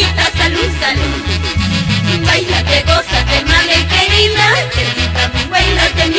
Salud, salud. Baila, te goza, te madre querida, te quita mi de